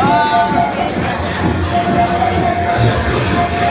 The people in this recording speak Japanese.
ああ。